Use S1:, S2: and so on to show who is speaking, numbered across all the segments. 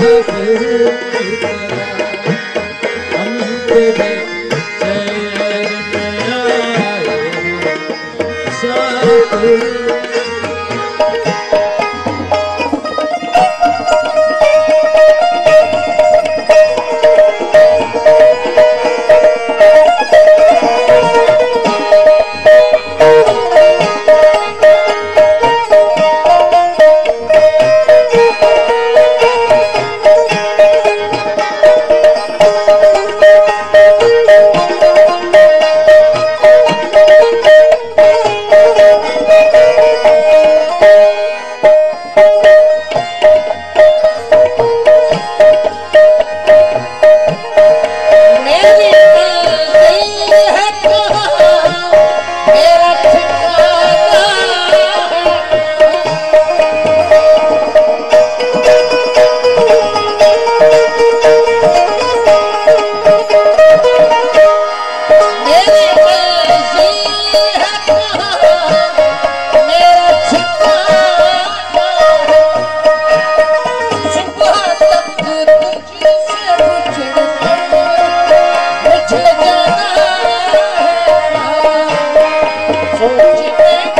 S1: Thank you. Yeah.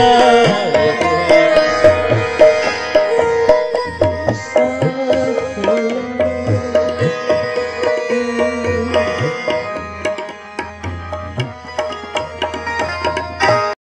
S1: é